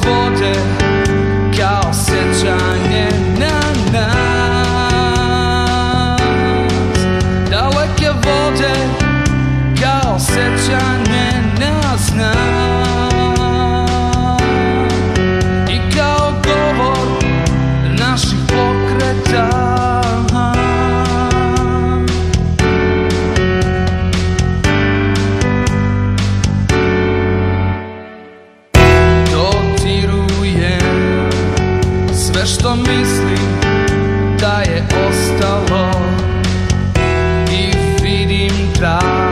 vortex sve što mislim da je ostalo i vidim da